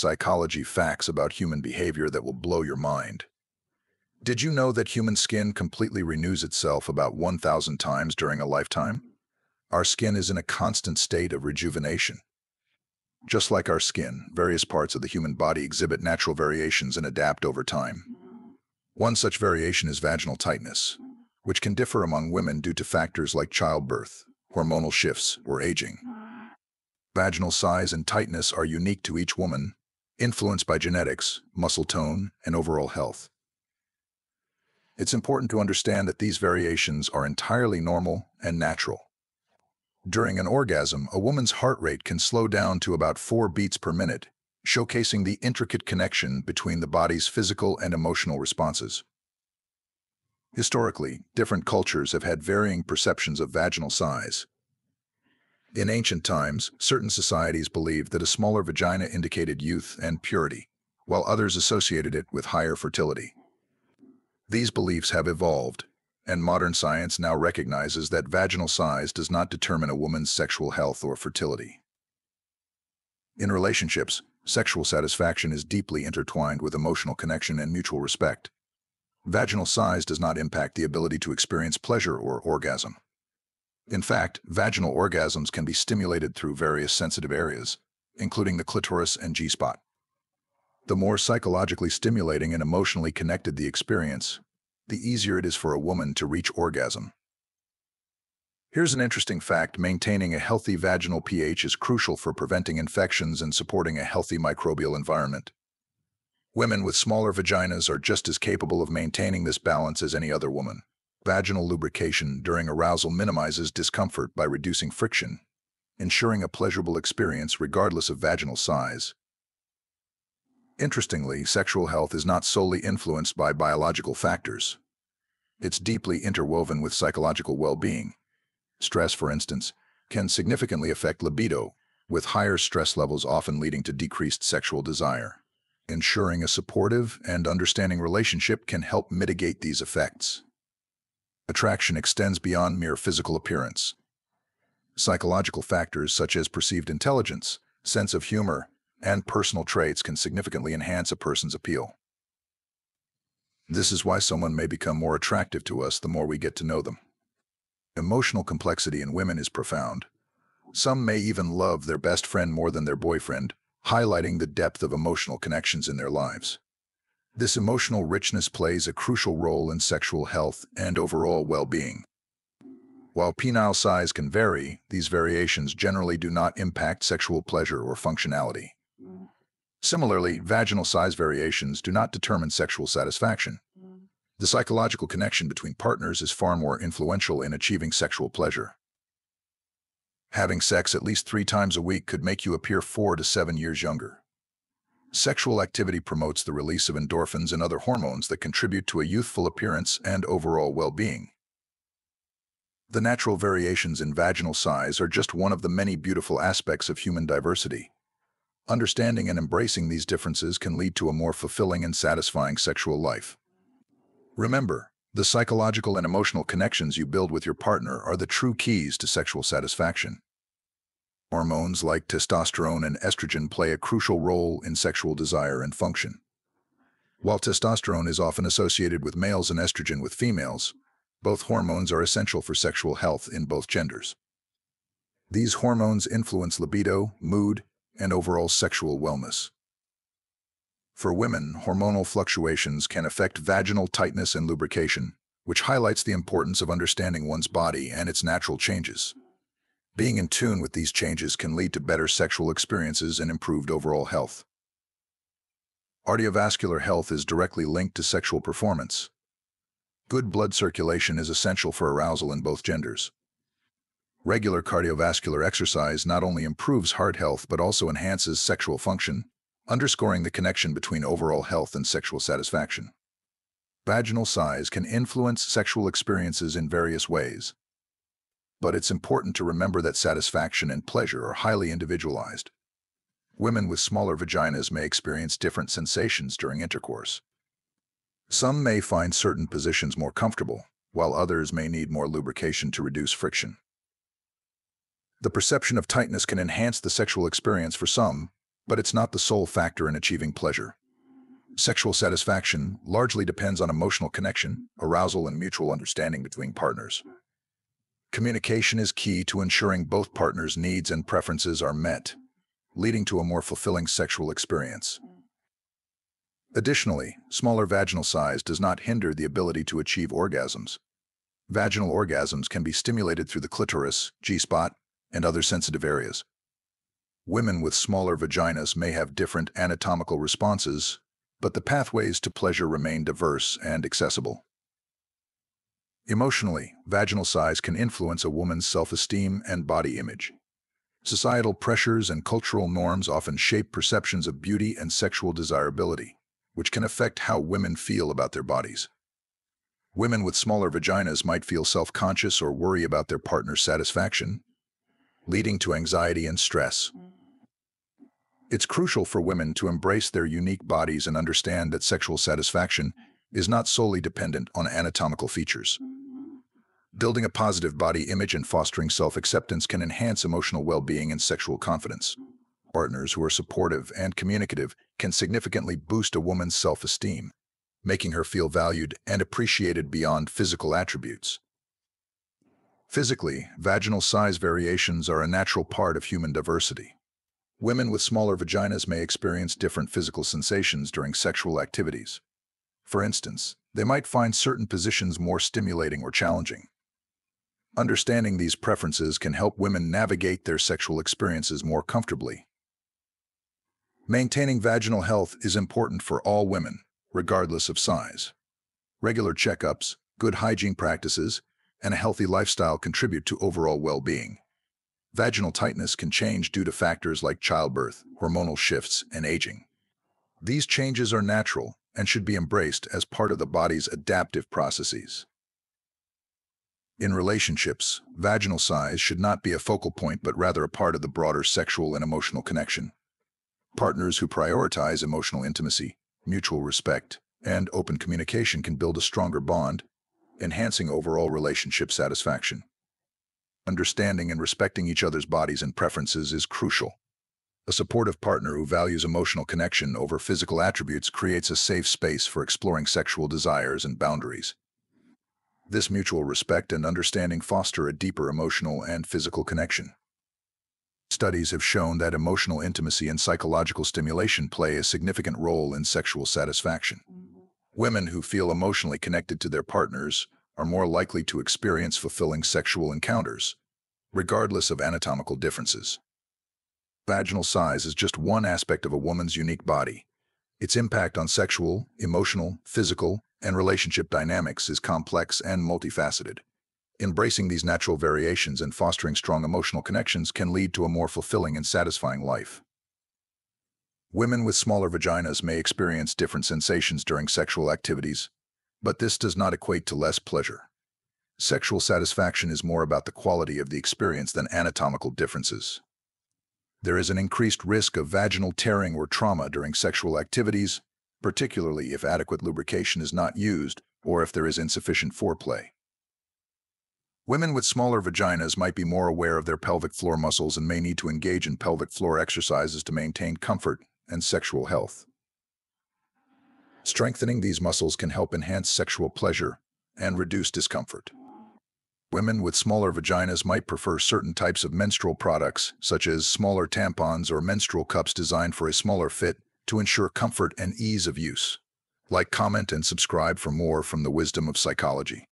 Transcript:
psychology facts about human behavior that will blow your mind. Did you know that human skin completely renews itself about 1,000 times during a lifetime? Our skin is in a constant state of rejuvenation. Just like our skin, various parts of the human body exhibit natural variations and adapt over time. One such variation is vaginal tightness, which can differ among women due to factors like childbirth, hormonal shifts, or aging. Vaginal size and tightness are unique to each woman, influenced by genetics, muscle tone, and overall health. It's important to understand that these variations are entirely normal and natural. During an orgasm, a woman's heart rate can slow down to about four beats per minute, showcasing the intricate connection between the body's physical and emotional responses. Historically, different cultures have had varying perceptions of vaginal size. In ancient times, certain societies believed that a smaller vagina indicated youth and purity, while others associated it with higher fertility. These beliefs have evolved, and modern science now recognizes that vaginal size does not determine a woman's sexual health or fertility. In relationships, sexual satisfaction is deeply intertwined with emotional connection and mutual respect. Vaginal size does not impact the ability to experience pleasure or orgasm. In fact, vaginal orgasms can be stimulated through various sensitive areas, including the clitoris and G-spot. The more psychologically stimulating and emotionally connected the experience, the easier it is for a woman to reach orgasm. Here's an interesting fact. Maintaining a healthy vaginal pH is crucial for preventing infections and supporting a healthy microbial environment. Women with smaller vaginas are just as capable of maintaining this balance as any other woman. Vaginal lubrication during arousal minimizes discomfort by reducing friction, ensuring a pleasurable experience regardless of vaginal size. Interestingly, sexual health is not solely influenced by biological factors. It's deeply interwoven with psychological well-being. Stress, for instance, can significantly affect libido, with higher stress levels often leading to decreased sexual desire. Ensuring a supportive and understanding relationship can help mitigate these effects. Attraction extends beyond mere physical appearance. Psychological factors such as perceived intelligence, sense of humor, and personal traits can significantly enhance a person's appeal. This is why someone may become more attractive to us the more we get to know them. Emotional complexity in women is profound. Some may even love their best friend more than their boyfriend, highlighting the depth of emotional connections in their lives. This emotional richness plays a crucial role in sexual health and overall well-being. While penile size can vary, these variations generally do not impact sexual pleasure or functionality. Similarly, vaginal size variations do not determine sexual satisfaction. The psychological connection between partners is far more influential in achieving sexual pleasure. Having sex at least three times a week could make you appear four to seven years younger. Sexual activity promotes the release of endorphins and other hormones that contribute to a youthful appearance and overall well-being. The natural variations in vaginal size are just one of the many beautiful aspects of human diversity. Understanding and embracing these differences can lead to a more fulfilling and satisfying sexual life. Remember, the psychological and emotional connections you build with your partner are the true keys to sexual satisfaction. Hormones like testosterone and estrogen play a crucial role in sexual desire and function. While testosterone is often associated with males and estrogen with females, both hormones are essential for sexual health in both genders. These hormones influence libido, mood, and overall sexual wellness. For women, hormonal fluctuations can affect vaginal tightness and lubrication, which highlights the importance of understanding one's body and its natural changes. Being in tune with these changes can lead to better sexual experiences and improved overall health. Cardiovascular health is directly linked to sexual performance. Good blood circulation is essential for arousal in both genders. Regular cardiovascular exercise not only improves heart health but also enhances sexual function, underscoring the connection between overall health and sexual satisfaction. Vaginal size can influence sexual experiences in various ways. But it's important to remember that satisfaction and pleasure are highly individualized. Women with smaller vaginas may experience different sensations during intercourse. Some may find certain positions more comfortable, while others may need more lubrication to reduce friction. The perception of tightness can enhance the sexual experience for some, but it's not the sole factor in achieving pleasure. Sexual satisfaction largely depends on emotional connection, arousal, and mutual understanding between partners. Communication is key to ensuring both partners' needs and preferences are met, leading to a more fulfilling sexual experience. Additionally, smaller vaginal size does not hinder the ability to achieve orgasms. Vaginal orgasms can be stimulated through the clitoris, G-spot, and other sensitive areas. Women with smaller vaginas may have different anatomical responses, but the pathways to pleasure remain diverse and accessible. Emotionally, vaginal size can influence a woman's self-esteem and body image. Societal pressures and cultural norms often shape perceptions of beauty and sexual desirability which can affect how women feel about their bodies. Women with smaller vaginas might feel self-conscious or worry about their partner's satisfaction, leading to anxiety and stress. It's crucial for women to embrace their unique bodies and understand that sexual satisfaction is not solely dependent on anatomical features. Building a positive body image and fostering self-acceptance can enhance emotional well-being and sexual confidence. Partners who are supportive and communicative can significantly boost a woman's self-esteem, making her feel valued and appreciated beyond physical attributes. Physically, vaginal size variations are a natural part of human diversity. Women with smaller vaginas may experience different physical sensations during sexual activities. For instance, they might find certain positions more stimulating or challenging. Understanding these preferences can help women navigate their sexual experiences more comfortably Maintaining vaginal health is important for all women, regardless of size. Regular checkups, good hygiene practices, and a healthy lifestyle contribute to overall well-being. Vaginal tightness can change due to factors like childbirth, hormonal shifts, and aging. These changes are natural and should be embraced as part of the body's adaptive processes. In relationships, vaginal size should not be a focal point but rather a part of the broader sexual and emotional connection. Partners who prioritize emotional intimacy, mutual respect, and open communication can build a stronger bond, enhancing overall relationship satisfaction. Understanding and respecting each other's bodies and preferences is crucial. A supportive partner who values emotional connection over physical attributes creates a safe space for exploring sexual desires and boundaries. This mutual respect and understanding foster a deeper emotional and physical connection. Studies have shown that emotional intimacy and psychological stimulation play a significant role in sexual satisfaction. Women who feel emotionally connected to their partners are more likely to experience fulfilling sexual encounters, regardless of anatomical differences. Vaginal size is just one aspect of a woman's unique body. Its impact on sexual, emotional, physical, and relationship dynamics is complex and multifaceted. Embracing these natural variations and fostering strong emotional connections can lead to a more fulfilling and satisfying life. Women with smaller vaginas may experience different sensations during sexual activities, but this does not equate to less pleasure. Sexual satisfaction is more about the quality of the experience than anatomical differences. There is an increased risk of vaginal tearing or trauma during sexual activities, particularly if adequate lubrication is not used or if there is insufficient foreplay. Women with smaller vaginas might be more aware of their pelvic floor muscles and may need to engage in pelvic floor exercises to maintain comfort and sexual health. Strengthening these muscles can help enhance sexual pleasure and reduce discomfort. Women with smaller vaginas might prefer certain types of menstrual products, such as smaller tampons or menstrual cups designed for a smaller fit to ensure comfort and ease of use. Like, comment, and subscribe for more from the wisdom of psychology.